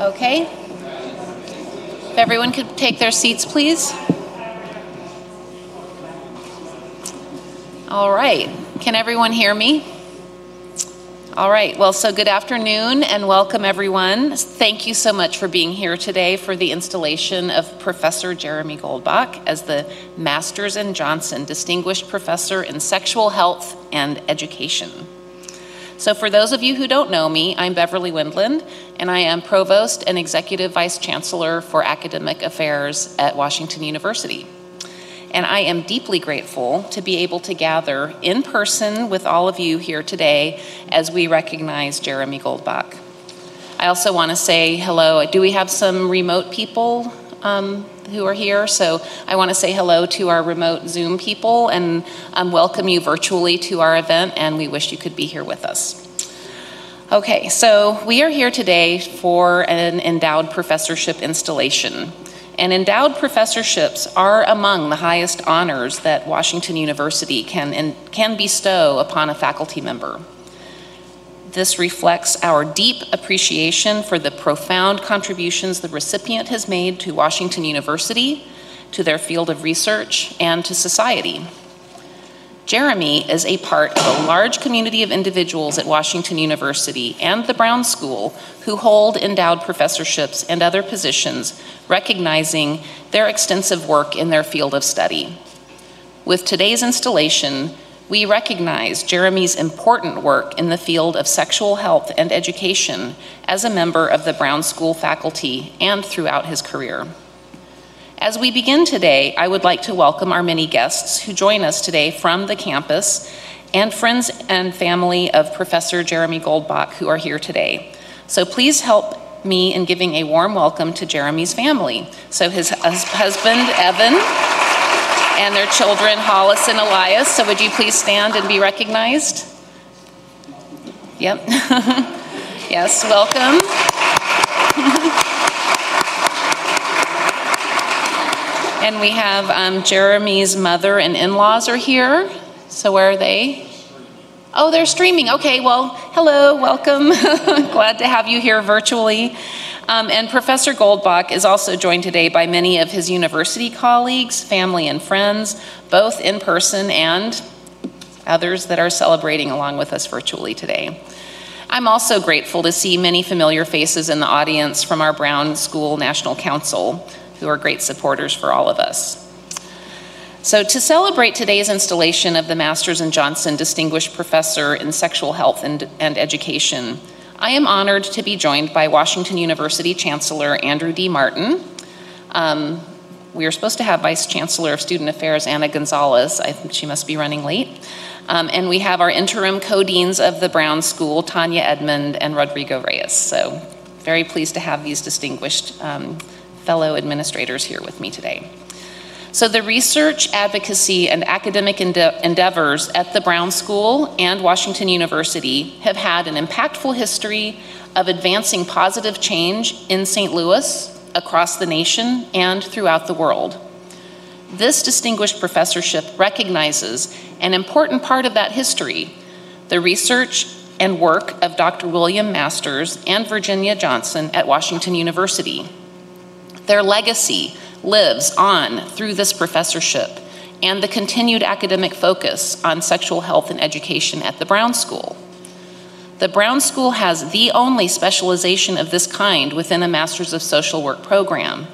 Okay. If everyone could take their seats, please. All right. Can everyone hear me? All right, well, so good afternoon and welcome everyone. Thank you so much for being here today for the installation of Professor Jeremy Goldbach as the Masters and Johnson Distinguished Professor in Sexual Health and Education. So for those of you who don't know me, I'm Beverly Wendland, and I am Provost and Executive Vice Chancellor for Academic Affairs at Washington University and I am deeply grateful to be able to gather in person with all of you here today as we recognize Jeremy Goldbach. I also want to say hello. Do we have some remote people um, who are here? So I want to say hello to our remote Zoom people and um, welcome you virtually to our event, and we wish you could be here with us. Okay, so we are here today for an endowed professorship installation and endowed professorships are among the highest honors that Washington University can, can bestow upon a faculty member. This reflects our deep appreciation for the profound contributions the recipient has made to Washington University, to their field of research, and to society. Jeremy is a part of a large community of individuals at Washington University and the Brown School who hold endowed professorships and other positions, recognizing their extensive work in their field of study. With today's installation, we recognize Jeremy's important work in the field of sexual health and education as a member of the Brown School faculty and throughout his career. As we begin today, I would like to welcome our many guests who join us today from the campus and friends and family of Professor Jeremy Goldbach who are here today. So please help me in giving a warm welcome to Jeremy's family. So his husband, Evan, and their children, Hollis and Elias. So would you please stand and be recognized? Yep. yes, welcome. And we have um, Jeremy's mother and in laws are here. So, where are they? Oh, they're streaming. Okay, well, hello, welcome. Glad to have you here virtually. Um, and Professor Goldbach is also joined today by many of his university colleagues, family, and friends, both in person and others that are celebrating along with us virtually today. I'm also grateful to see many familiar faces in the audience from our Brown School National Council who are great supporters for all of us. So, to celebrate today's installation of the Masters and Johnson Distinguished Professor in Sexual Health and, and Education, I am honored to be joined by Washington University Chancellor Andrew D. Martin. Um, we are supposed to have Vice Chancellor of Student Affairs Anna Gonzalez. I think she must be running late. Um, and we have our interim co-deans of the Brown School, Tanya Edmond and Rodrigo Reyes. So very pleased to have these distinguished um, fellow administrators here with me today. So, the research, advocacy, and academic ende- endeavors at the Brown School and Washington University have had an impactful history of advancing positive change in St. Louis, across the nation, and throughout the world. This distinguished professorship recognizes an important part of that history the research and work of Dr. William Masters and Virginia Johnson at Washington University their legacy lives on through this professorship and the continued academic focus on sexual health and education at the Brown School. The Brown School has the only specialization of this kind within a Master's of Social Work program,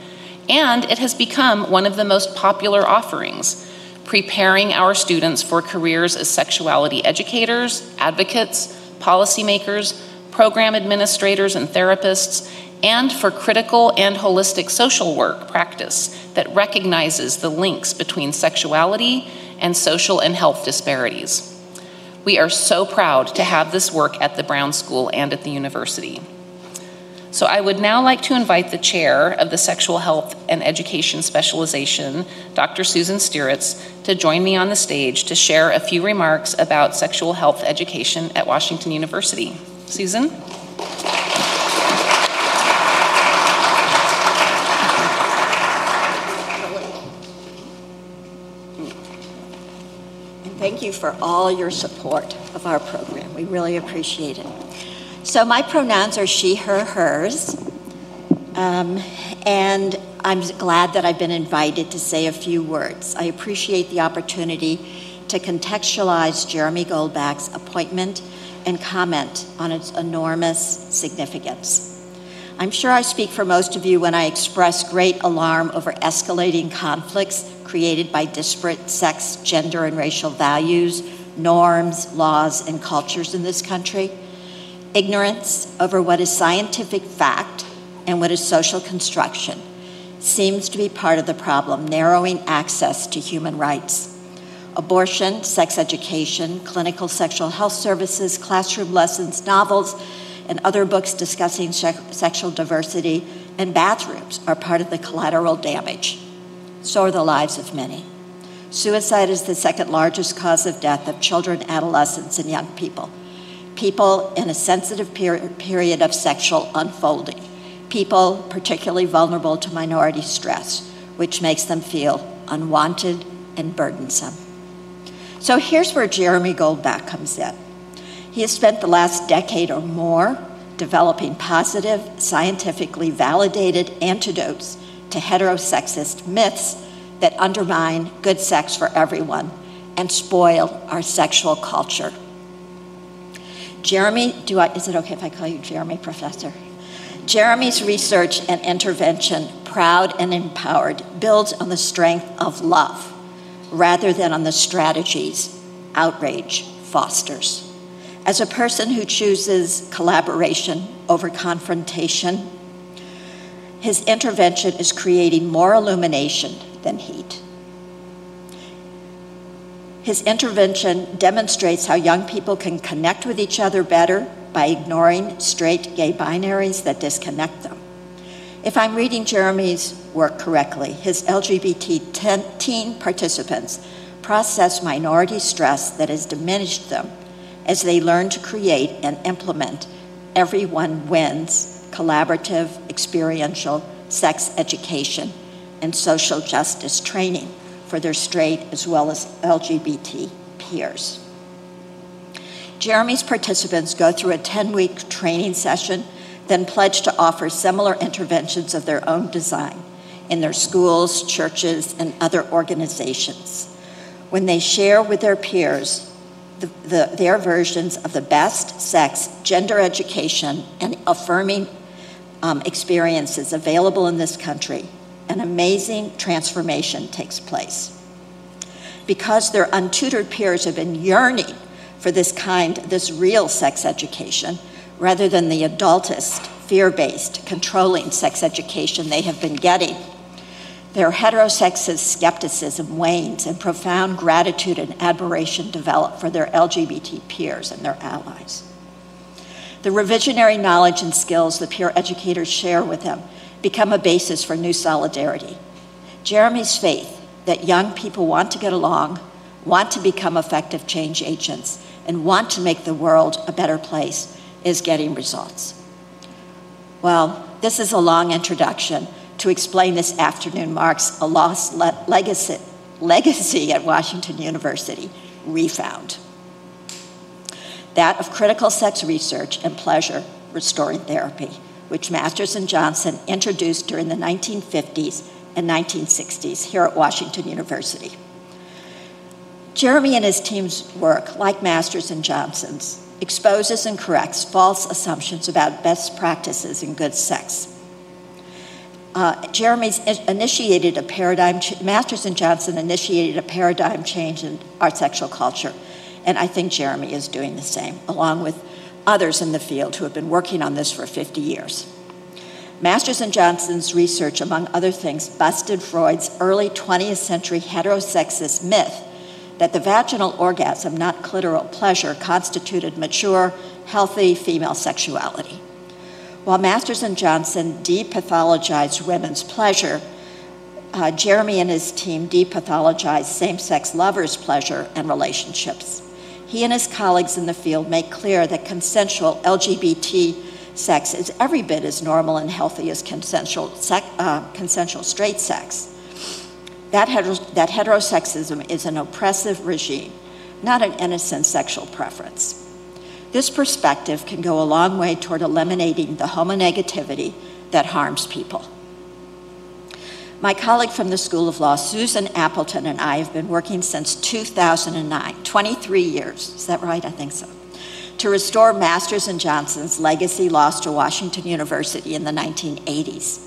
and it has become one of the most popular offerings, preparing our students for careers as sexuality educators, advocates, policymakers, program administrators, and therapists, and for critical and holistic social work practice that recognizes the links between sexuality and social and health disparities. We are so proud to have this work at the Brown School and at the university. So I would now like to invite the chair of the Sexual Health and Education Specialization, Dr. Susan Stiritz, to join me on the stage to share a few remarks about sexual health education at Washington University. Susan? Thank you for all your support of our program. We really appreciate it. So my pronouns are she, her, hers. Um, and I'm glad that I've been invited to say a few words. I appreciate the opportunity to contextualize Jeremy Goldbach's appointment and comment on its enormous significance. I'm sure I speak for most of you when I express great alarm over escalating conflicts created by disparate sex, gender, and racial values, norms, laws, and cultures in this country. Ignorance over what is scientific fact and what is social construction seems to be part of the problem, narrowing access to human rights. Abortion, sex education, clinical sexual health services, classroom lessons, novels, and other books discussing sexual diversity and bathrooms are part of the collateral damage. So are the lives of many. Suicide is the second largest cause of death of children, adolescents, and young people. People in a sensitive per- period of sexual unfolding. People particularly vulnerable to minority stress, which makes them feel unwanted and burdensome. So here's where Jeremy Goldbach comes in. He has spent the last decade or more developing positive, scientifically validated antidotes to heterosexist myths that undermine good sex for everyone and spoil our sexual culture. Jeremy, do I, is it okay if I call you Jeremy, Professor? Jeremy's research and intervention, proud and empowered, builds on the strength of love rather than on the strategies outrage fosters. As a person who chooses collaboration over confrontation, his intervention is creating more illumination than heat. His intervention demonstrates how young people can connect with each other better by ignoring straight gay binaries that disconnect them. If I'm reading Jeremy's work correctly, his LGBT teen participants process minority stress that has diminished them as they learn to create and implement everyone wins collaborative, experiential sex education and social justice training for their straight as well as LGBT peers. Jeremy's participants go through a 10 week training session then pledge to offer similar interventions of their own design in their schools, churches, and other organizations. When they share with their peers the, the, their versions of the best sex, gender education, and affirming um, experiences available in this country, an amazing transformation takes place. Because their untutored peers have been yearning for this kind, this real sex education, rather than the adultist, fear based, controlling sex education they have been getting. Their heterosexist skepticism wanes and profound gratitude and admiration develop for their LGBT peers and their allies. The revisionary knowledge and skills the peer educators share with them become a basis for new solidarity. Jeremy's faith that young people want to get along, want to become effective change agents, and want to make the world a better place is getting results. Well, this is a long introduction. To explain this afternoon marks a lost le- legacy, legacy at Washington University, refound. That of critical sex research and pleasure restoring therapy, which Masters and Johnson introduced during the 1950s and 1960s here at Washington University. Jeremy and his team's work, like Masters and Johnson's, exposes and corrects false assumptions about best practices in good sex. Uh, Jeremy's initiated a paradigm, Masters and Johnson initiated a paradigm change in our sexual culture, and I think Jeremy is doing the same, along with others in the field who have been working on this for 50 years. Masters and Johnson's research, among other things, busted Freud's early 20th century heterosexist myth that the vaginal orgasm, not clitoral pleasure, constituted mature, healthy female sexuality. While Masters and Johnson depathologized women's pleasure, uh, Jeremy and his team depathologized same sex lovers' pleasure and relationships. He and his colleagues in the field make clear that consensual LGBT sex is every bit as normal and healthy as consensual, uh, consensual straight sex. That, heter- that heterosexism is an oppressive regime, not an innocent sexual preference. This perspective can go a long way toward eliminating the homonegativity that harms people. My colleague from the School of Law, Susan Appleton, and I have been working since 2009, 23 years. Is that right? I think so. To restore Masters and Johnson's legacy lost to Washington University in the 1980s.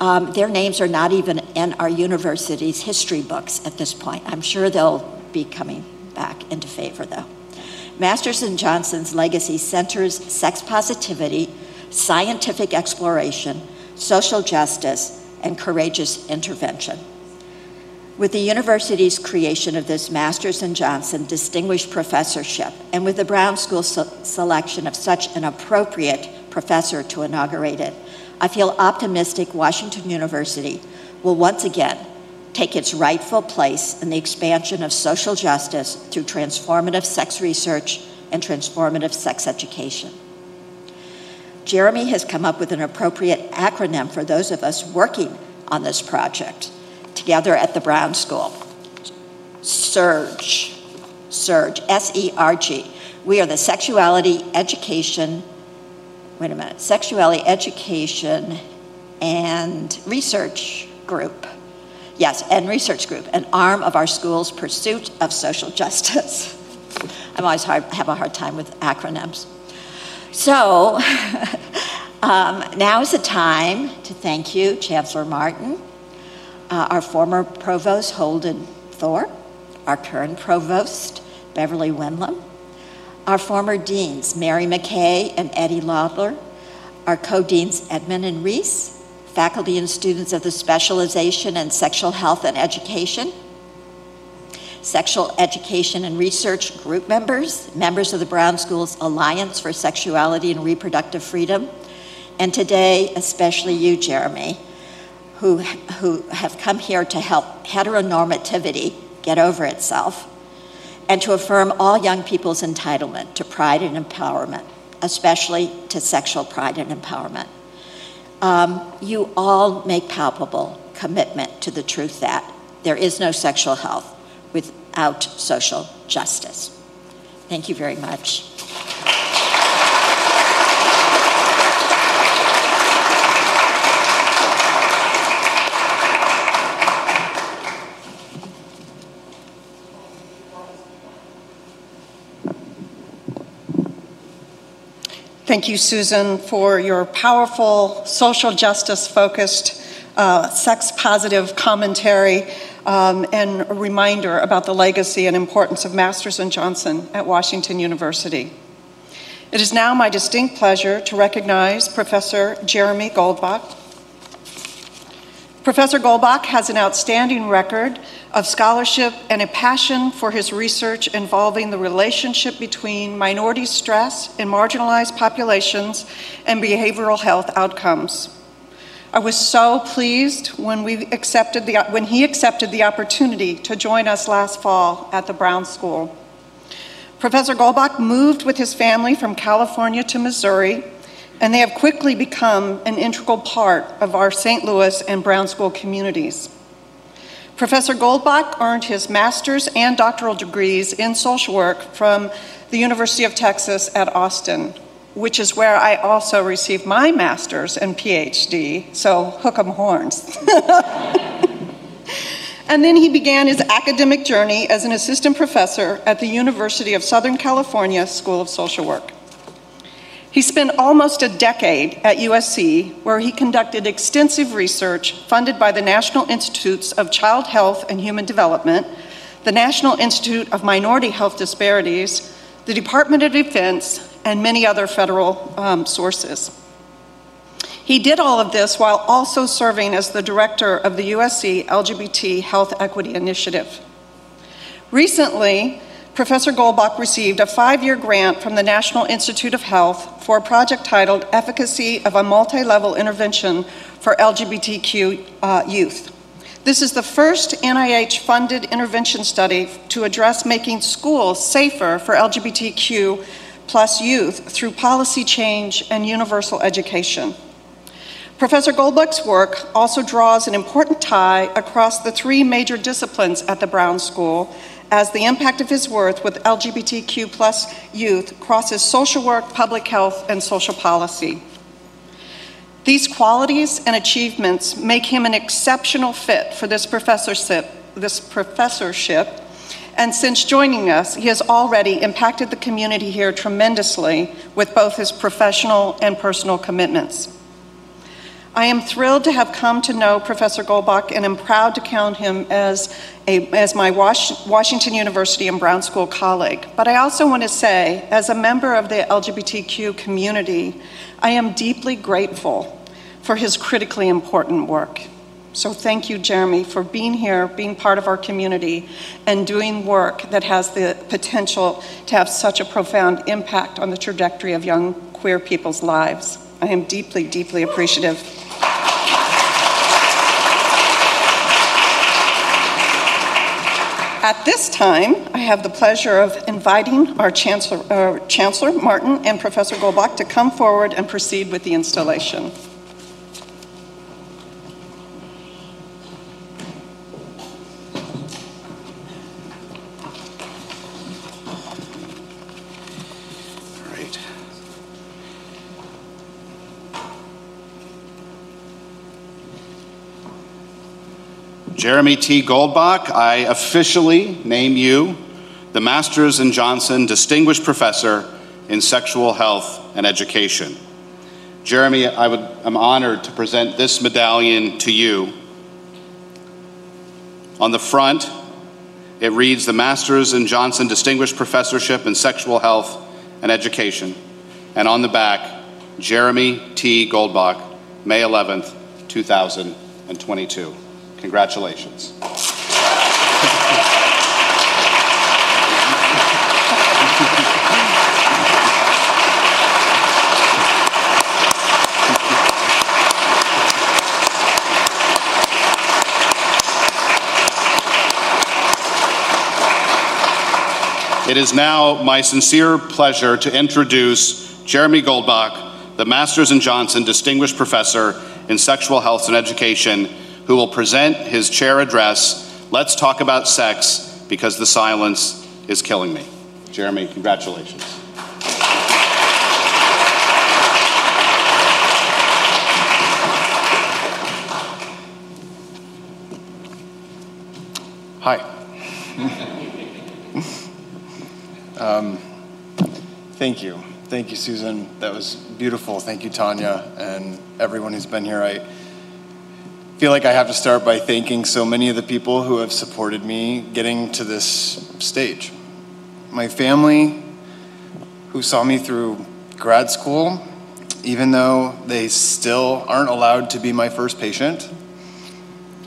Um, their names are not even in our university's history books at this point. I'm sure they'll be coming back into favor, though. Masters and Johnson's legacy centers sex positivity, scientific exploration, social justice, and courageous intervention. With the university's creation of this Masters and Johnson Distinguished Professorship, and with the Brown School so selection of such an appropriate professor to inaugurate it, I feel optimistic Washington University will once again take its rightful place in the expansion of social justice through transformative sex research and transformative sex education. Jeremy has come up with an appropriate acronym for those of us working on this project together at the Brown School. SERG, SERG, S E R G. We are the Sexuality Education, wait a minute, Sexuality Education and Research Group. Yes, and Research Group, an arm of our school's pursuit of social justice. I'm always hard, have a hard time with acronyms. So um, now is the time to thank you, Chancellor Martin, uh, our former provost, Holden Thorp, our current provost, Beverly Wendland, our former deans, Mary McKay and Eddie Lawlor, our co-deans, Edmond and Reyes, faculty and students of the Specialization in Sexual Health and Education, sexual education and research group members, members of the Brown Schools Alliance for Sexuality and Reproductive Freedom, and today, especially you, Jeremy, who, who have come here to help heteronormativity get over itself and to affirm all young people's entitlement to pride and empowerment, especially to sexual pride and empowerment. Um, you all make palpable commitment to the truth that there is no sexual health without social justice. Thank you very much. Thank you, Susan, for your powerful social justice focused, uh, sex positive commentary um, and a reminder about the legacy and importance of Masters and Johnson at Washington University. It is now my distinct pleasure to recognize Professor Jeremy Goldbach. Professor Goldbach has an outstanding record of scholarship and a passion for his research involving the relationship between minority stress in marginalized populations and behavioral health outcomes. I was so pleased when, we accepted the, when he accepted the opportunity to join us last fall at the Brown School. Professor Goldbach moved with his family from California to Missouri, and they have quickly become an integral part of our St. Louis and Brown School communities. Professor Goldbach earned his master's and doctoral degrees in social work from the University of Texas at Austin, which is where I also received my master's and PhD, so hook 'em horns. and then he began his academic journey as an assistant professor at the University of Southern California School of Social Work. He spent almost a decade at USC, where he conducted extensive research funded by the National Institutes of Child Health and Human Development, the National Institute of Minority Health Disparities, the Department of Defense, and many other federal um, sources. He did all of this while also serving as the director of the USC LGBT Health Equity Initiative. Recently, Professor Goldbach received a five year grant from the National Institute of Health for a project titled Efficacy of a Multi Level Intervention for LGBTQ uh, Youth. This is the first NIH funded intervention study to address making schools safer for LGBTQ plus youth through policy change and universal education. Professor Goldbach's work also draws an important tie across the three major disciplines at the Brown School as the impact of his work with LGBTQ plus youth crosses social work, public health, and social policy. These qualities and achievements make him an exceptional fit for this professorship, this professorship. And since joining us, he has already impacted the community here tremendously with both his professional and personal commitments. I am thrilled to have come to know Professor Goldbach and am proud to count him as, a, as my Was- Washington University and Brown School colleague. But I also want to say, as a member of the LGBTQ community, I am deeply grateful for his critically important work. So thank you, Jeremy, for being here, being part of our community, and doing work that has the potential to have such a profound impact on the trajectory of young queer people's lives. I am deeply, deeply appreciative. At this time, I have the pleasure of inviting our Chancellor, uh, Chancellor Martin and Professor Goldbach to come forward and proceed with the installation. Great. Jeremy T. Goldbach, I officially name you the Masters and Johnson Distinguished Professor in Sexual Health and Education. Jeremy, I would, I'm honored to present this medallion to you. On the front, it reads the Masters and Johnson Distinguished Professorship in Sexual Health and Education. And on the back, Jeremy T. Goldbach, May 11th, 2022. Congratulations. It is now my sincere pleasure to introduce Jeremy Goldbach, the Masters and Johnson Distinguished Professor in Sexual Health and Education, who will present his chair address, Let's Talk About Sex, because the silence is killing me. Jeremy, congratulations. Hi. um, thank you. Thank you, Susan. That was beautiful. Thank you, Tanya, and everyone who's been here. I feel like I have to start by thanking so many of the people who have supported me getting to this stage. My family, who saw me through grad school, even though they still aren't allowed to be my first patient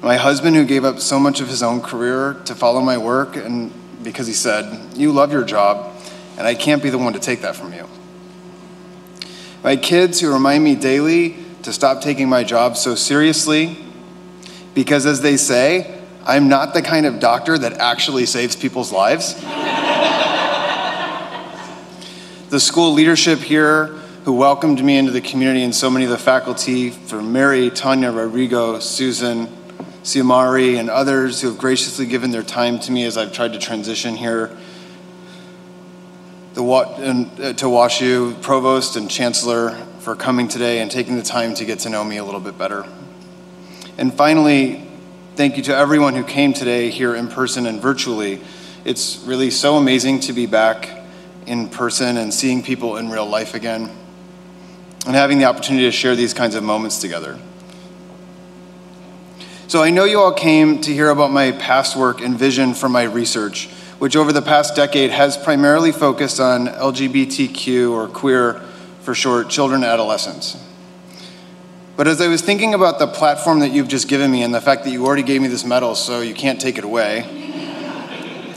my husband, who gave up so much of his own career to follow my work, and because he said, You love your job, and I can't be the one to take that from you. My kids, who remind me daily to stop taking my job so seriously, because as they say, I'm not the kind of doctor that actually saves people's lives. the school leadership here, who welcomed me into the community, and so many of the faculty, from Mary, Tanya, Rodrigo, Susan, Siamari, and others who have graciously given their time to me as I've tried to transition here the, and, uh, to WashU, Provost and Chancellor, for coming today and taking the time to get to know me a little bit better. And finally, thank you to everyone who came today here in person and virtually. It's really so amazing to be back in person and seeing people in real life again and having the opportunity to share these kinds of moments together. So I know you all came to hear about my past work and vision for my research, which over the past decade has primarily focused on LGBTQ or queer for short, children and adolescents. But as I was thinking about the platform that you've just given me and the fact that you already gave me this medal so you can't take it away,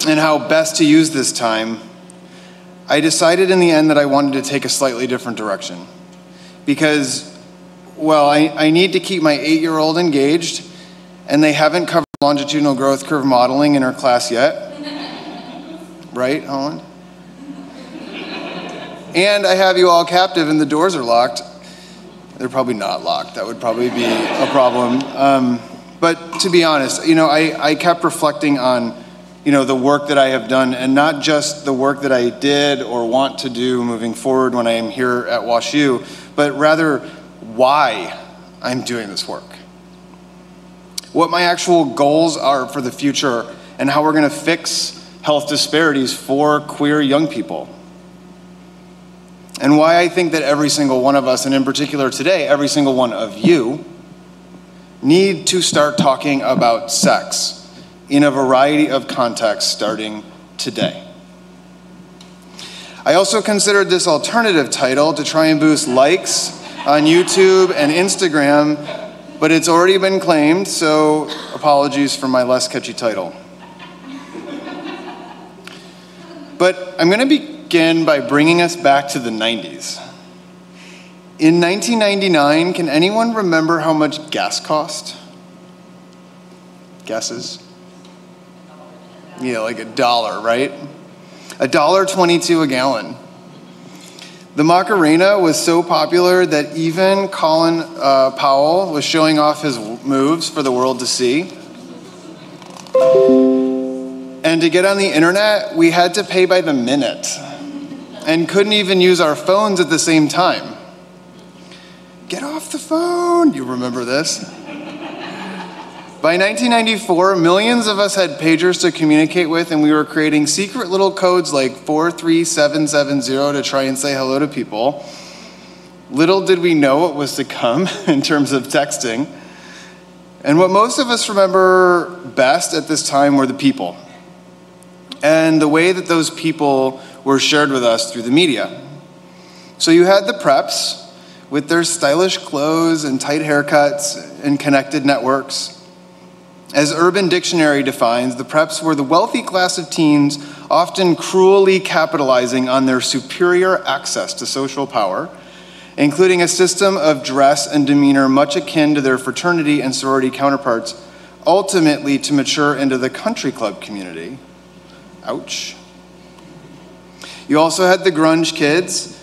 and how best to use this time, I decided in the end that I wanted to take a slightly different direction. Because, well, I, I need to keep my eight year old engaged and they haven't covered longitudinal growth curve modeling in her class yet. right, Holland? And I have you all captive and the doors are locked. They're probably not locked. That would probably be a problem. Um, but to be honest, you know, I, I kept reflecting on, you know, the work that I have done and not just the work that I did or want to do moving forward when I am here at WashU, but rather why I'm doing this work. What my actual goals are for the future and how we're going to fix health disparities for queer young people. And why I think that every single one of us, and in particular today, every single one of you, need to start talking about sex in a variety of contexts starting today. I also considered this alternative title to try and boost likes on YouTube and Instagram, but it's already been claimed, so apologies for my less catchy title. But I'm going to begin by bringing us back to the 90s. In 1999, can anyone remember how much gas cost? Guesses? Yeah, like a dollar, right? A dollar 22 a gallon. The Macarena was so popular that even Colin uh, Powell was showing off his moves for the world to see. And to get on the internet, we had to pay by the minute and couldn't even use our phones at the same time. Get off the phone! You remember this? By 1994, millions of us had pagers to communicate with, and we were creating secret little codes like 43770 to try and say hello to people. Little did we know what was to come in terms of texting. And what most of us remember best at this time were the people and the way that those people were shared with us through the media. So you had the preps with their stylish clothes and tight haircuts and connected networks. As Urban Dictionary defines, the preps were the wealthy class of teens often cruelly capitalizing on their superior access to social power, including a system of dress and demeanor much akin to their fraternity and sorority counterparts, ultimately to mature into the country club community. Ouch. You also had the grunge kids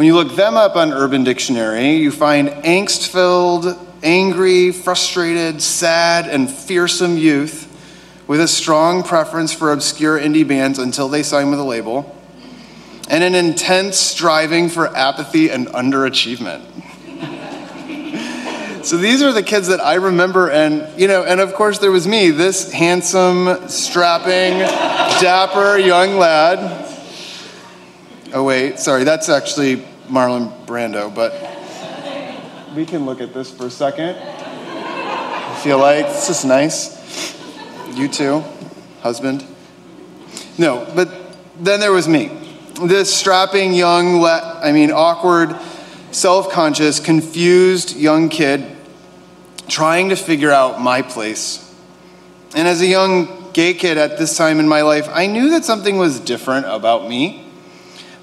when you look them up on Urban Dictionary, you find angst filled, angry, frustrated, sad, and fearsome youth with a strong preference for obscure indie bands until they sign with a label, and an intense striving for apathy and underachievement. so these are the kids that I remember, and you know, and of course there was me, this handsome, strapping, dapper young lad. Oh wait, sorry, that's actually Marlon Brando, but we can look at this for a second. I feel like this is nice. You too, husband. No, but then there was me. This strapping young, I mean, awkward, self conscious, confused young kid trying to figure out my place. And as a young gay kid at this time in my life, I knew that something was different about me.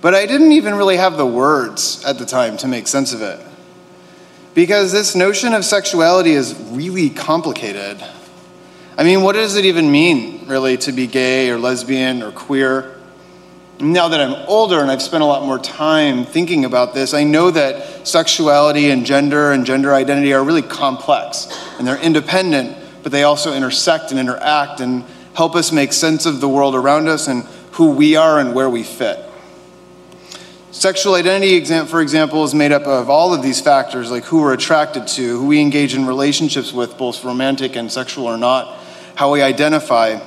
But I didn't even really have the words at the time to make sense of it. Because this notion of sexuality is really complicated. I mean, what does it even mean, really, to be gay or lesbian or queer? Now that I'm older and I've spent a lot more time thinking about this, I know that sexuality and gender and gender identity are really complex and they're independent, but they also intersect and interact and help us make sense of the world around us and who we are and where we fit. Sexual identity, for example, is made up of all of these factors, like who we're attracted to, who we engage in relationships with, both romantic and sexual or not, how we identify.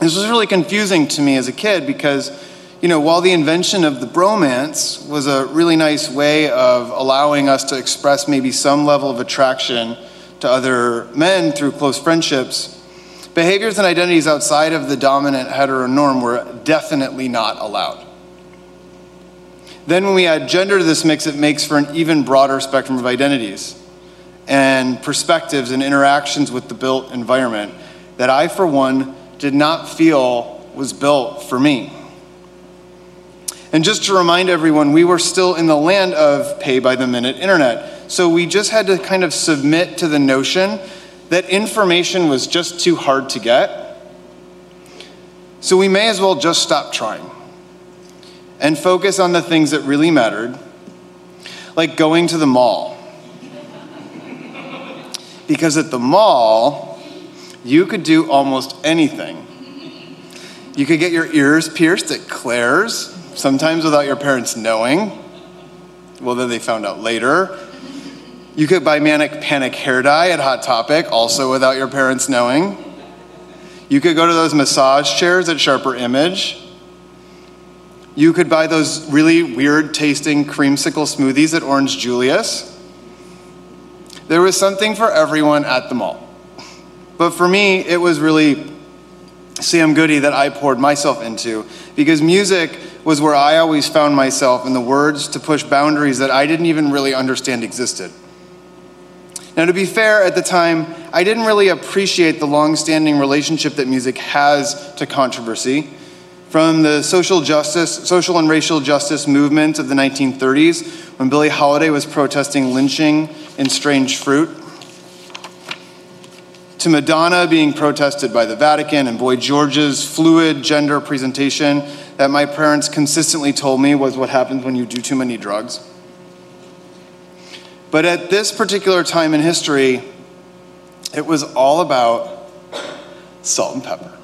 This was really confusing to me as a kid because, you know, while the invention of the bromance was a really nice way of allowing us to express maybe some level of attraction to other men through close friendships, behaviors and identities outside of the dominant heteronorm were definitely not allowed. Then, when we add gender to this mix, it makes for an even broader spectrum of identities and perspectives and interactions with the built environment that I, for one, did not feel was built for me. And just to remind everyone, we were still in the land of pay by the minute internet. So we just had to kind of submit to the notion that information was just too hard to get. So we may as well just stop trying and focus on the things that really mattered, like going to the mall. Because at the mall, you could do almost anything. You could get your ears pierced at Claire's, sometimes without your parents knowing. Well, then they found out later. You could buy Manic Panic hair dye at Hot Topic, also without your parents knowing. You could go to those massage chairs at Sharper Image. You could buy those really weird tasting creamsicle smoothies at Orange Julius. There was something for everyone at the mall. But for me, it was really Sam Goody that I poured myself into because music was where I always found myself in the words to push boundaries that I didn't even really understand existed. Now, to be fair, at the time, I didn't really appreciate the long standing relationship that music has to controversy. From the social justice, social and racial justice movement of the 1930s, when Billie Holiday was protesting lynching in Strange Fruit, to Madonna being protested by the Vatican and Boy George's fluid gender presentation that my parents consistently told me was what happens when you do too many drugs. But at this particular time in history, it was all about Salt-N-Pepa.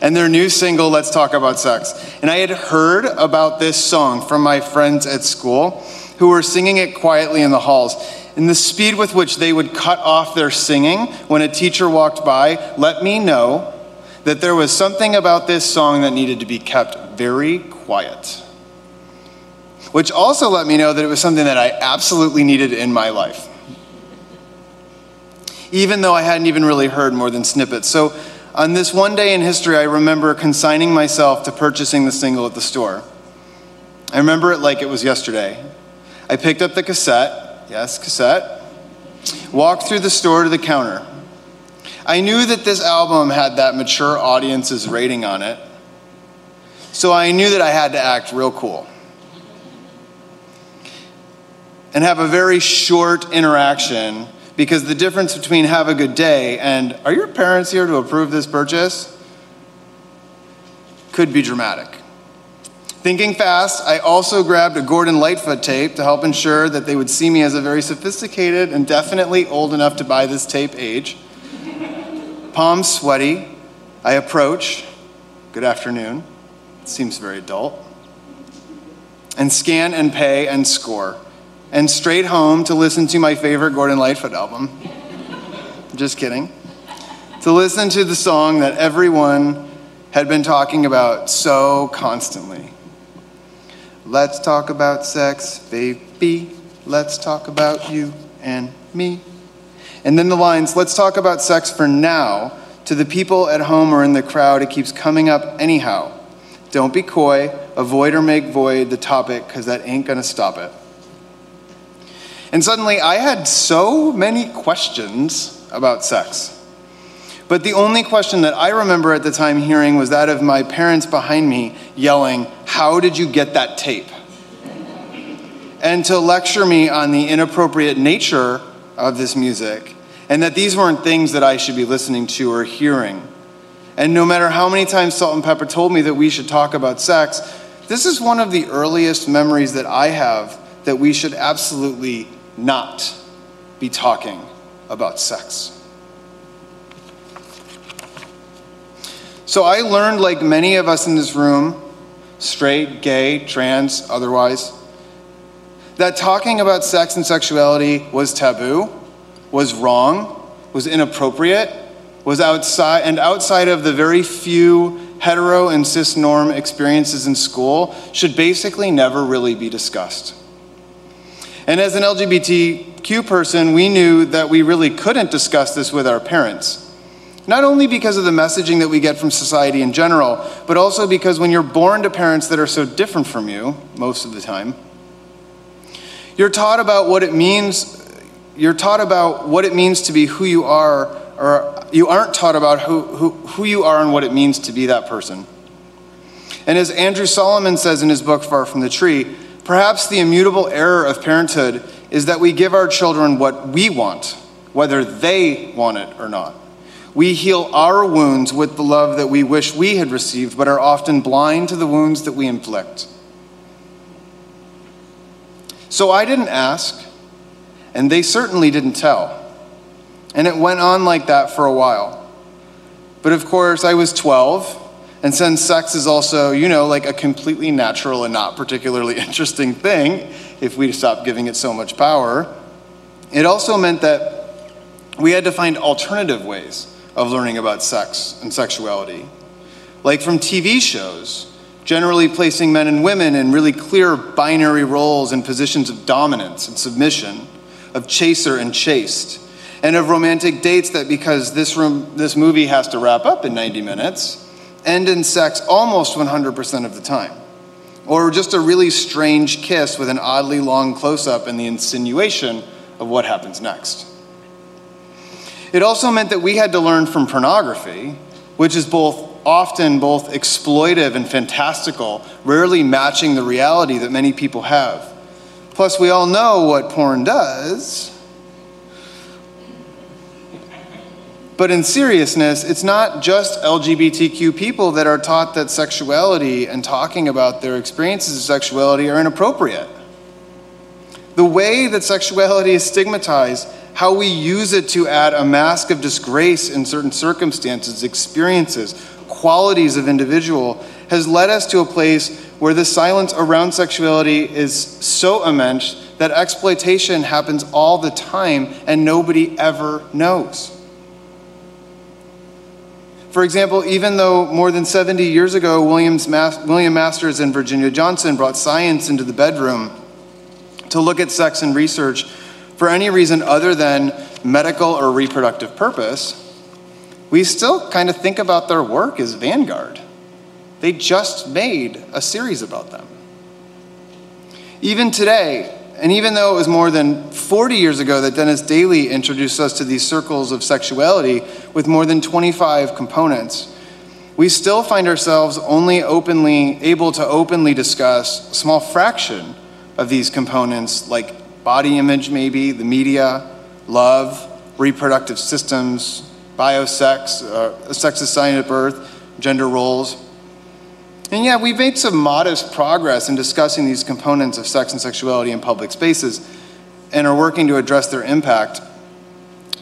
And their new single, Let's Talk About Sex. And I had heard about this song from my friends at school who were singing it quietly in the halls. And the speed with which they would cut off their singing when a teacher walked by let me know that there was something about this song that needed to be kept very quiet which also let me know that it was something that I absolutely needed in my life. Even though I hadn't even really heard more than snippets. So, on this one day in history, I remember consigning myself to purchasing the single at the store. I remember it like it was yesterday. I picked up the cassette, yes, cassette, walked through the store to the counter. I knew that this album had that mature audience's rating on it, so I knew that I had to act real cool and have a very short interaction because the difference between have a good day and are your parents here to approve this purchase could be dramatic. Thinking fast, I also grabbed a Gordon Lightfoot tape to help ensure that they would see me as a very sophisticated and definitely old enough to buy this tape age. Palms sweaty, I approach. Good afternoon. Seems very adult. And scan and pay and score and straight home to listen to my favorite Gordon Lightfoot album. Just kidding. To listen to the song that everyone had been talking about so constantly. Let's talk about sex, baby. Let's talk about you and me. And then the lines, let's talk about sex for now. To the people at home or in the crowd, it keeps coming up anyhow. Don't be coy, avoid or make void the topic, because that ain't gonna stop it. And suddenly I had so many questions about sex. But the only question that I remember at the time hearing was that of my parents behind me yelling, How did you get that tape? And to lecture me on the inappropriate nature of this music, and that these weren't things that I should be listening to or hearing. And no matter how many times Salt-N-Pepa told me that we should talk about sex, this is one of the earliest memories that I have that we should absolutely not be talking about sex. So I learned, like many of us in this room, straight, gay, trans, otherwise, that talking about sex and sexuality was taboo, was wrong, was inappropriate, was outside, and outside of the very few hetero and cis norm experiences in school, should basically never really be discussed. And as an LGBTQ person, we knew that we really couldn't discuss this with our parents. Not only because of the messaging that we get from society in general, but also because when you're born to parents that are so different from you, most of the time, you're taught about what it means you're taught about what it means to be who you are or you aren't taught about who, who, who you are and what it means to be that person and as andrew solomon says in his book far from the tree Perhaps the immutable error of parenthood is that we give our children what we want, whether they want it or not. We heal our wounds with the love that we wish we had received, but are often blind to the wounds that we inflict. So I didn't ask, and they certainly didn't tell. And it went on like that for a while. But of course, I was 12 and since sex is also, you know, like a completely natural and not particularly interesting thing, if we stopped giving it so much power. It also meant that we had to find alternative ways of learning about sex and sexuality, like from TV shows, generally placing men and women in really clear binary roles and positions of dominance and submission, of chaser and chased, and of romantic dates that, because this, room, this movie has to wrap up in 90 minutes, end in sex almost 100% of the time. Or just a really strange kiss with an oddly long close up and the insinuation of what happens next. It also meant that we had to learn from pornography, which is both often both exploitive and fantastical, rarely matching the reality that many people have. Plus, we all know what porn does. But in seriousness, it's not just LGBTQ people that are taught that sexuality and talking about their experiences of sexuality are inappropriate. The way that sexuality is stigmatized how we use it to add a mask of disgrace in certain circumstances, experiences, qualities of individual, has led us to a place where the silence around sexuality is so immense that exploitation happens all the time and nobody ever knows. For example, even though more than 70 years ago, Williams, William Masters and Virginia Johnson brought science into the bedroom to look at sex and research, for any reason other than medical or reproductive purpose, we still kind of think about their work as vanguard. They just made a series about them. Even today, and even though it was more than 40 years ago that Dennis Dailey introduced us to these circles of sexuality with more than 25 components, we still find ourselves only openly able to openly discuss a small fraction of these components like body image, maybe, the media, love, reproductive systems, biosex, uh, sex assigned at birth, gender roles. And yeah, we've made some modest progress in discussing these components of sex and sexuality in public spaces and are working to address their impact.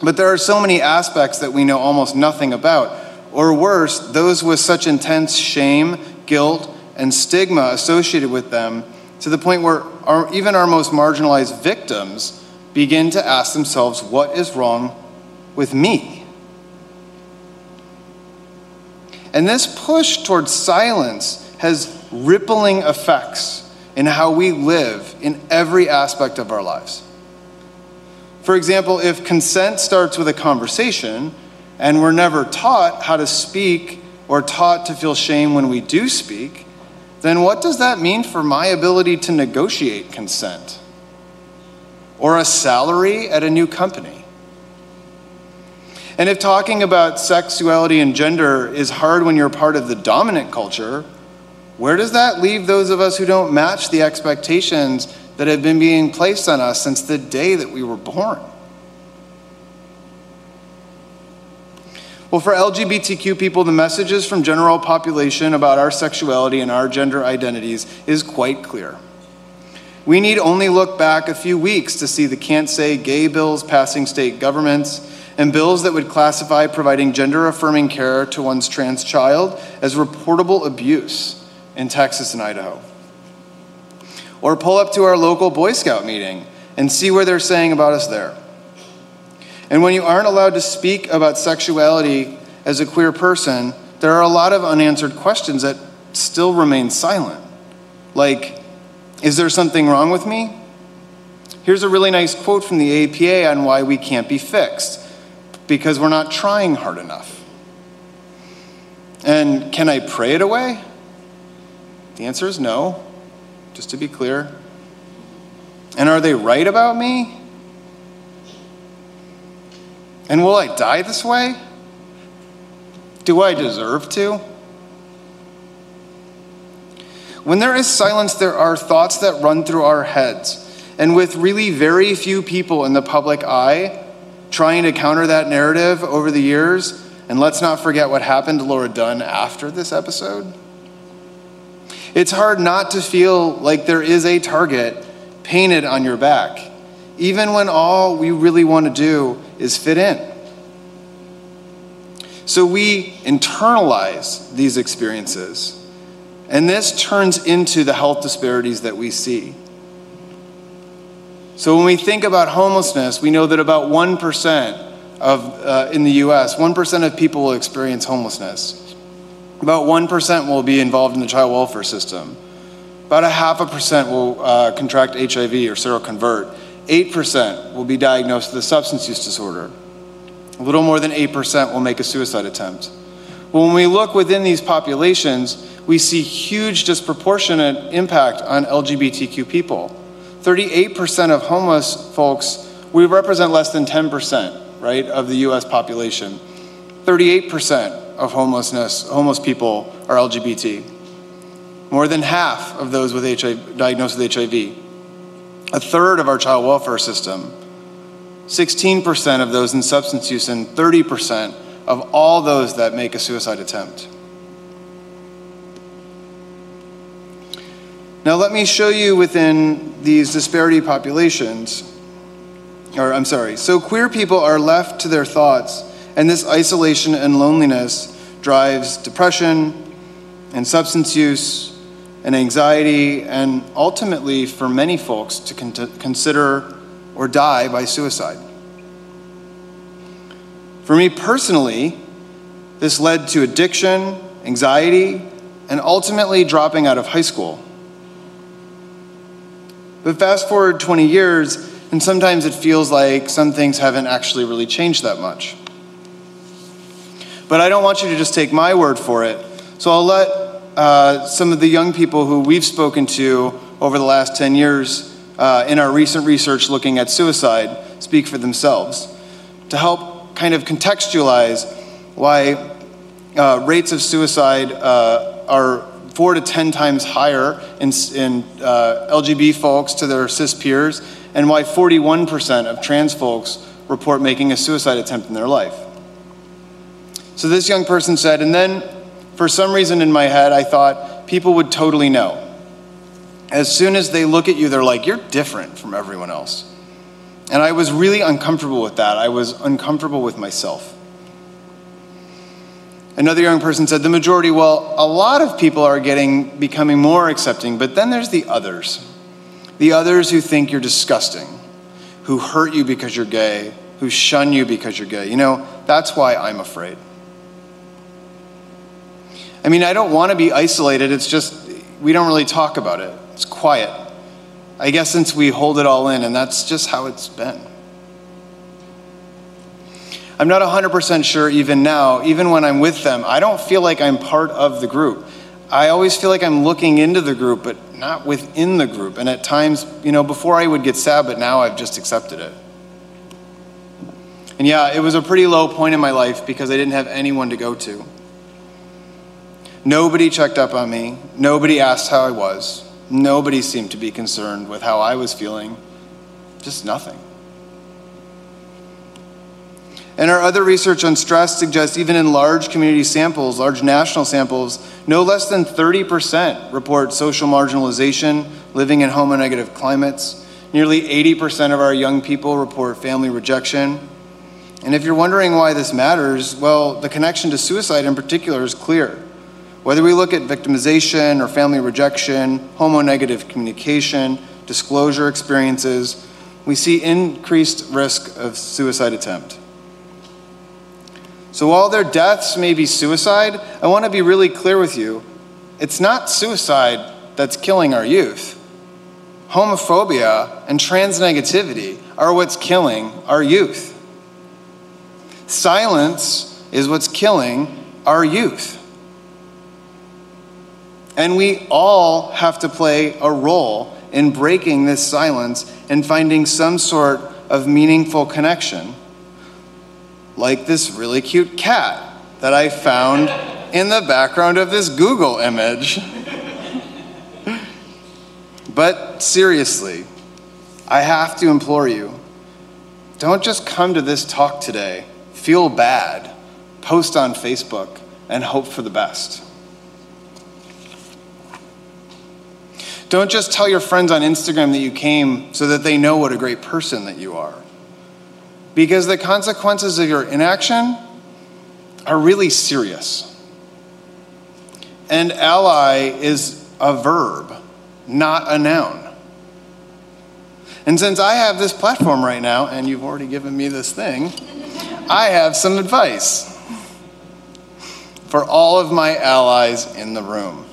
But there are so many aspects that we know almost nothing about, or worse, those with such intense shame, guilt, and stigma associated with them to the point where our, even our most marginalized victims begin to ask themselves, What is wrong with me? And this push towards silence has rippling effects in how we live in every aspect of our lives. For example, if consent starts with a conversation and we're never taught how to speak or taught to feel shame when we do speak, then what does that mean for my ability to negotiate consent? Or a salary at a new company? And if talking about sexuality and gender is hard when you're part of the dominant culture, where does that leave those of us who don't match the expectations that have been being placed on us since the day that we were born? Well, for LGBTQ people, the messages from general population about our sexuality and our gender identities is quite clear. We need only look back a few weeks to see the can't say gay bills passing state governments and bills that would classify providing gender affirming care to one's trans child as reportable abuse in Texas and Idaho. Or pull up to our local Boy Scout meeting and see what they're saying about us there. And when you aren't allowed to speak about sexuality as a queer person, there are a lot of unanswered questions that still remain silent. Like, is there something wrong with me? Here's a really nice quote from the APA on why we can't be fixed because we're not trying hard enough. And can I pray it away? The answer is no, just to be clear. And are they right about me? And will I die this way? Do I deserve to? When there is silence, there are thoughts that run through our heads. And with really very few people in the public eye trying to counter that narrative over the years, and let's not forget what happened to Laura Dern after this episode, it's hard not to feel like there is a target painted on your back, even when all we really want to do is fit in. So we internalize these experiences, and this turns into the health disparities that we see. So when we think about homelessness, we know that about 1% of, uh, in the US, 1% of people will experience homelessness. About 1% will be involved in the child welfare system. About a half a percent will uh, contract HIV or seroconvert. 8% will be diagnosed with a substance use disorder. A little more than 8% will make a suicide attempt. Well, when we look within these populations, we see huge disproportionate impact on LGBTQ people. 38% of homeless folks, we represent less than 10%, right, of the US population. 38% of homelessness, homeless people are LGBT. More than half of those with HIV, diagnosed with HIV. A third of our child welfare system. 16% of those in substance use, and 30% of all those that make a suicide attempt. Now, let me show you within these disparity populations, or I'm sorry, so queer people are left to their thoughts, and this isolation and loneliness drives depression and substance use and anxiety, and ultimately, for many folks, to con- consider or die by suicide. For me personally, this led to addiction, anxiety, and ultimately dropping out of high school. But fast forward 20 years, and sometimes it feels like some things haven't actually really changed that much. But I don't want you to just take my word for it. So I'll let uh, some of the young people who we've spoken to over the last 10 years uh, in our recent research looking at suicide speak for themselves to help kind of contextualize why uh, rates of suicide uh, are four to 10 times higher in, in uh, LGB folks to their cis peers, and why 41% of trans folks report making a suicide attempt in their life. So this young person said, and then for some reason in my head, I thought people would totally know. As soon as they look at you, they're like, you're different from everyone else. And I was really uncomfortable with that. I was uncomfortable with myself. Another young person said, the majority, well, a lot of people are getting, becoming more accepting, but then there's the others. The others who think you're disgusting, who hurt you because you're gay, who shun you because you're gay. You know, that's why I'm afraid. I mean, I don't want to be isolated. It's just, we don't really talk about it. It's quiet. I guess since we hold it all in, and that's just how it's been. I'm not 100% sure even now, even when I'm with them, I don't feel like I'm part of the group. I always feel like I'm looking into the group, but not within the group. And at times, you know, before I would get sad, but now I've just accepted it. And yeah, it was a pretty low point in my life because I didn't have anyone to go to. Nobody checked up on me. Nobody asked how I was. Nobody seemed to be concerned with how I was feeling. Just nothing. And our other research on stress suggests even in large community samples, large national samples, no less than 30% report social marginalization, living in homonegative climates. Nearly 80% of our young people report family rejection. And if you're wondering why this matters, well, the connection to suicide in particular is clear. Whether we look at victimization or family rejection, homonegative communication, disclosure experiences, we see increased risk of suicide attempt. So while their deaths may be suicide, I want to be really clear with you. It's not suicide that's killing our youth. Homophobia and transnegativity are what's killing our youth. Silence is what's killing our youth. And we all have to play a role in breaking this silence and finding some sort of meaningful connection like this really cute cat that I found in the background of this Google image. but seriously, I have to implore you don't just come to this talk today, feel bad, post on Facebook, and hope for the best. Don't just tell your friends on Instagram that you came so that they know what a great person that you are because the consequences of your inaction are really serious. And ally is a verb, not a noun. And since I have this platform right now, and you've already given me this thing, I have some advice for all of my allies in the room.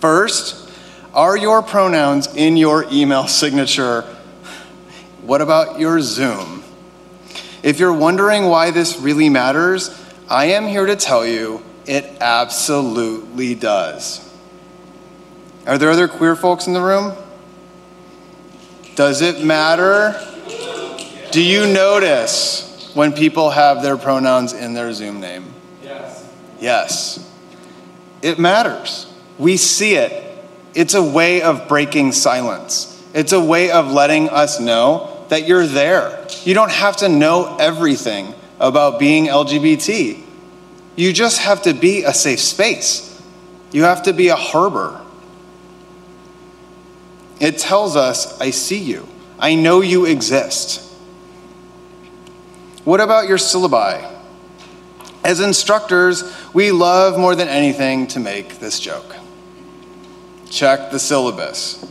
First, are your pronouns in your email signature? What about your Zoom? If you're wondering why this really matters, I am here to tell you it absolutely does. Are there other queer folks in the room? Does it matter? Do you notice when people have their pronouns in their Zoom name? Yes. Yes. It matters. We see it. It's a way of breaking silence. It's a way of letting us know that you're there. You don't have to know everything about being LGBT. You just have to be a safe space. You have to be a harbor. It tells us, I see you. I know you exist. What about your syllabi? As instructors, we love more than anything to make this joke. Check the syllabus.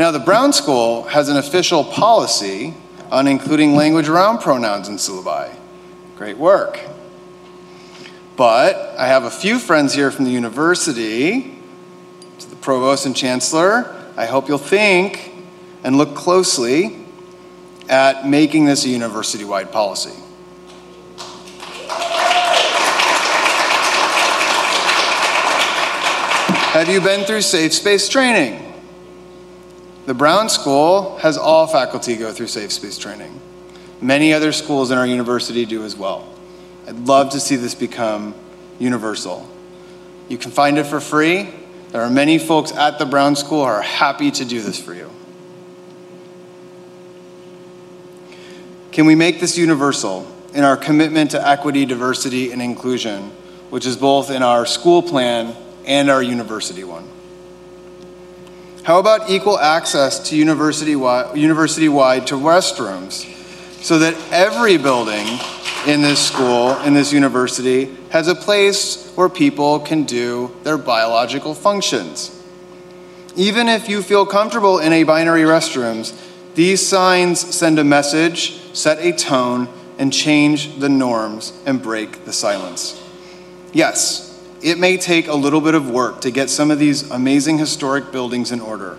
Now, the Brown School has an official policy on including language around pronouns in syllabi. Great work. But I have a few friends here from the university, to the provost and chancellor. I hope you'll think and look closely at making this a university wide policy. Have you been through safe space training? The Brown School has all faculty go through safe space training. Many other schools in our university do as well. I'd love to see this become universal. You can find it for free. There are many folks at the Brown School who are happy to do this for you. Can we make this universal in our commitment to equity, diversity, and inclusion, which is both in our school plan and our university one? How about equal access to university-wide, university-wide to restrooms so that every building in this school, in this university, has a place where people can do their biological functions? Even if you feel comfortable in a binary restrooms, these signs send a message, set a tone, and change the norms and break the silence. Yes, it may take a little bit of work to get some of these amazing historic buildings in order,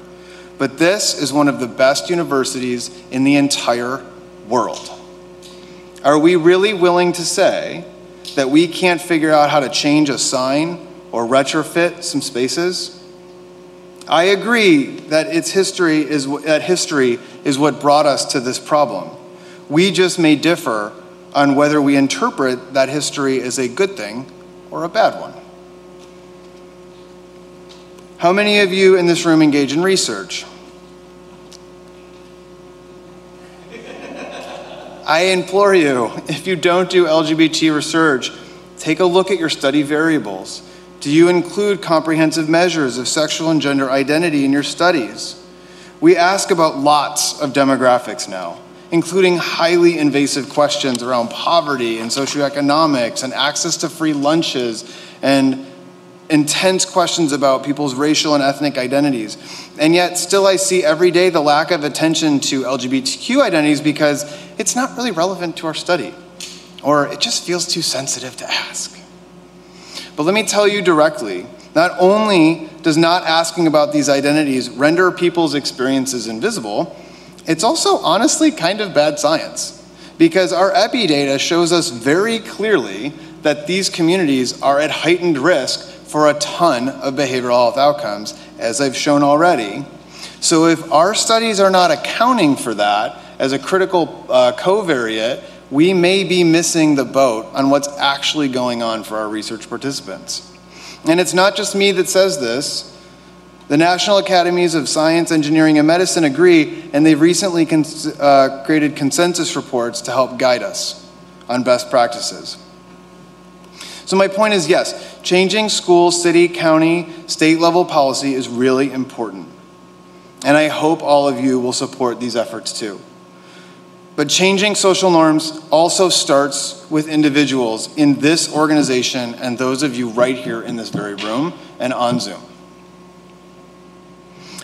but this is one of the best universities in the entire world. Are we really willing to say that we can't figure out how to change a sign or retrofit some spaces? I agree that its history is that history is what brought us to this problem. We just may differ on whether we interpret that history as a good thing or a bad one. How many of you in this room engage in research? I implore you, if you don't do LGBT research, take a look at your study variables. Do you include comprehensive measures of sexual and gender identity in your studies? We ask about lots of demographics now, including highly invasive questions around poverty and socioeconomics and access to free lunches and intense questions about people's racial and ethnic identities. And yet, still, I see every day the lack of attention to LGBTQ identities because it's not really relevant to our study, or it just feels too sensitive to ask. But let me tell you directly not only does not asking about these identities render people's experiences invisible, it's also honestly kind of bad science. Because our EPI data shows us very clearly that these communities are at heightened risk for a ton of behavioral health outcomes, as I've shown already. So if our studies are not accounting for that as a critical uh, covariate, we may be missing the boat on what's actually going on for our research participants. And it's not just me that says this. The National Academies of Science, Engineering, and Medicine agree, and they've recently cons- uh, created consensus reports to help guide us on best practices. So, my point is yes, changing school, city, county, state level policy is really important. And I hope all of you will support these efforts too. But changing social norms also starts with individuals in this organization and those of you right here in this very room and on Zoom.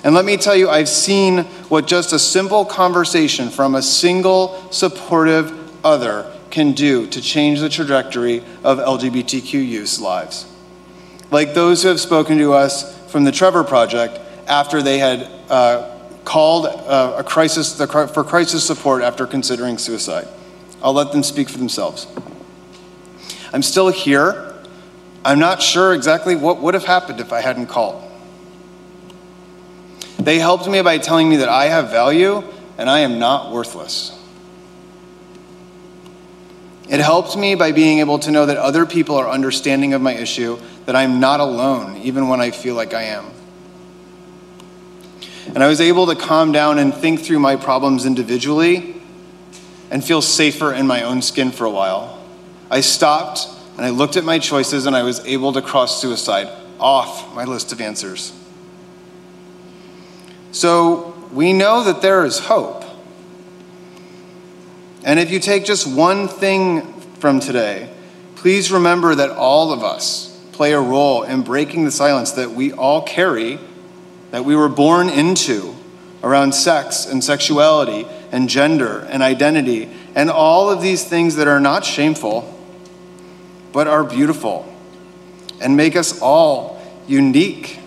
And let me tell you, I've seen what just a simple conversation from a single supportive other can do to change the trajectory of LGBTQ youth's lives. Like those who have spoken to us from the Trevor Project after they had uh, called uh, a crisis, for crisis support after considering suicide. I'll let them speak for themselves. I'm still here. I'm not sure exactly what would have happened if I hadn't called. They helped me by telling me that I have value and I am not worthless. It helped me by being able to know that other people are understanding of my issue, that I'm not alone, even when I feel like I am. And I was able to calm down and think through my problems individually and feel safer in my own skin for a while. I stopped and I looked at my choices and I was able to cross suicide off my list of answers. So we know that there is hope. And if you take just one thing from today, please remember that all of us play a role in breaking the silence that we all carry, that we were born into around sex and sexuality and gender and identity and all of these things that are not shameful, but are beautiful and make us all unique.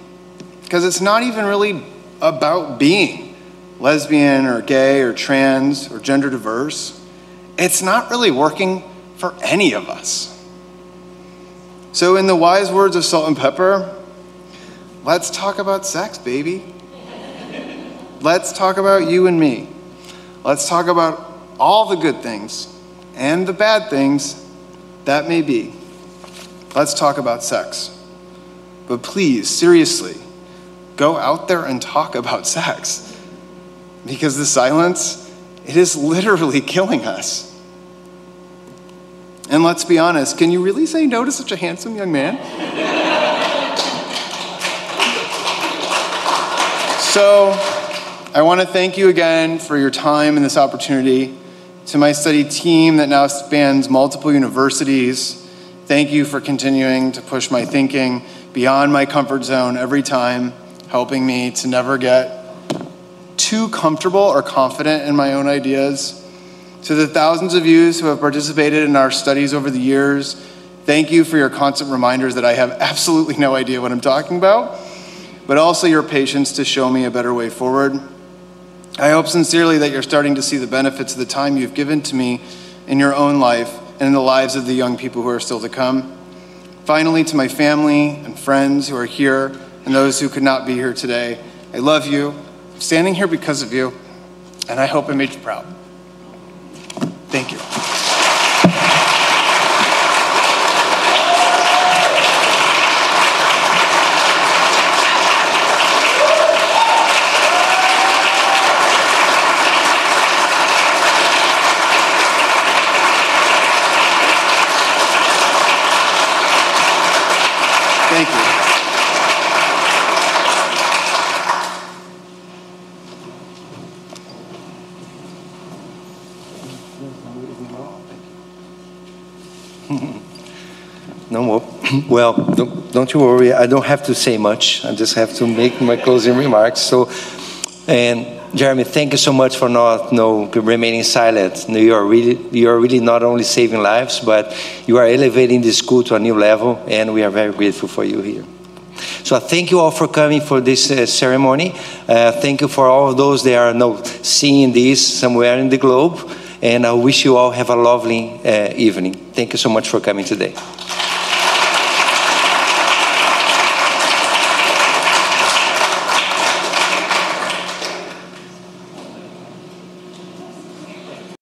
Because it's not even really about being lesbian or gay or trans or gender diverse. It's not really working for any of us. So, in the wise words of Salt-N-Pepa, let's talk about sex, baby. Let's talk about you and me. Let's talk about all the good things and the bad things that may be. Let's talk about sex. But please, seriously, go out there and talk about sex. Because the silence, it is literally killing us. And let's be honest, can you really say no to such a handsome young man? so, I want to thank you again for your time and this opportunity. To my study team that now spans multiple universities, thank you for continuing to push my thinking beyond my comfort zone every time, helping me to never get too comfortable or confident in my own ideas. To the thousands of you who have participated in our studies over the years, thank you for your constant reminders that I have absolutely no idea what I'm talking about, but also your patience to show me a better way forward. I hope sincerely that you're starting to see the benefits of the time you've given to me in your own life and in the lives of the young people who are still to come. Finally, to my family and friends who are here and those who could not be here today, I love you. I'm standing here because of you, and I hope I made you proud. Thank you. Well, don't, don't, you worry. I don't have to say much. I just have to make my closing remarks. So, and Jeremy, thank you so much for not no, remaining silent. You are really, you are really not only saving lives, but you are elevating the school to a new level, and we are very grateful for you here. So I thank you all for coming for this uh, ceremony. Uh, thank you for all of those that are now seeing this somewhere in the globe. And I wish you all have a lovely uh, evening. Thank you so much for coming today.